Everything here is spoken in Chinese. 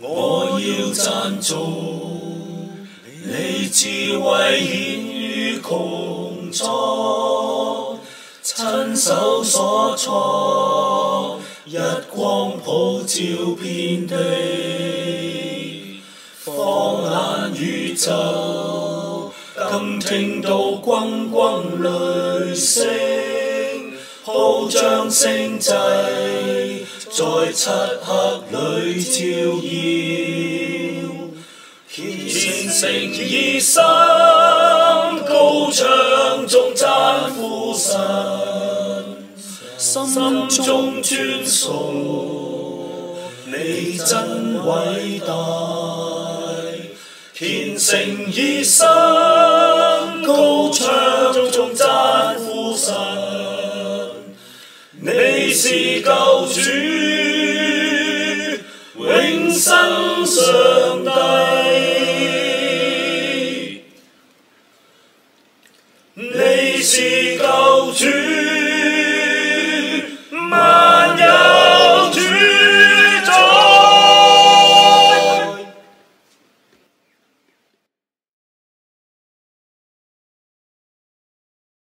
我要讚颂你智慧顯於穹蒼，親手所創，日光普照遍地，放眼宇宙，更聽到轟轟雷聲，好將星際在漆黑里照耀。虔诚以心高唱颂赞父神，心中尊崇你真伟大。虔诚以心高唱颂赞父神，你是救主，永生上帝。你是救主。